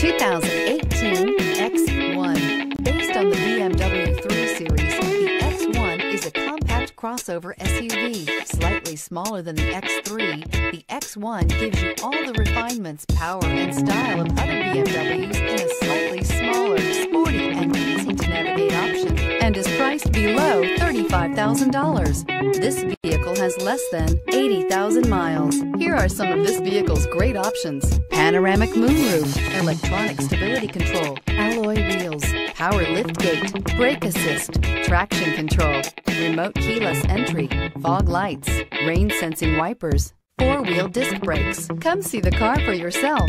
2018 X1. Based on the BMW 3 Series, the X1 is a compact crossover SUV. Slightly smaller than the X3, the X1 gives you all the refinements, power, and style of other priced below $35,000. This vehicle has less than 80,000 miles. Here are some of this vehicle's great options. Panoramic moonroof, electronic stability control, alloy wheels, power lift gate, brake assist, traction control, remote keyless entry, fog lights, rain sensing wipers, four-wheel disc brakes. Come see the car for yourself.